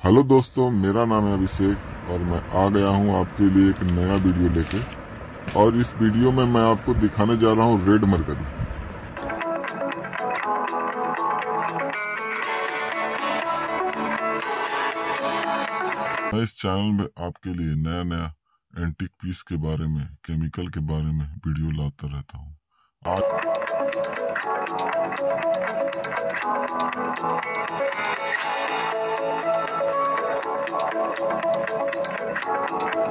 Hello दोस्तों, मेरा नाम है अभिषेक और मैं आ गया हूँ आपके लिए एक नया वीडियो लेके। और इस वीडियो में मैं आपको दिखाने जा रहा हूँ रेड मरकरी। मैं इस चैनल में आपके लिए नया नया एंटिक पीस के बारे में केमिकल के बारे में वीडियो लाता रहता हूँ। आज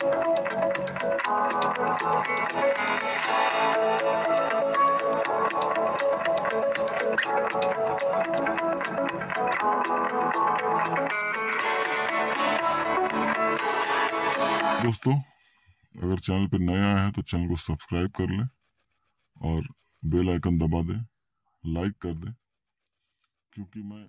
दोस्तों, अगर चैनल पर नया आया है तो चैनल को सब्सक्राइब कर लें और बेल आइकन दबा दें, लाइक कर दें, क्योंकि मैं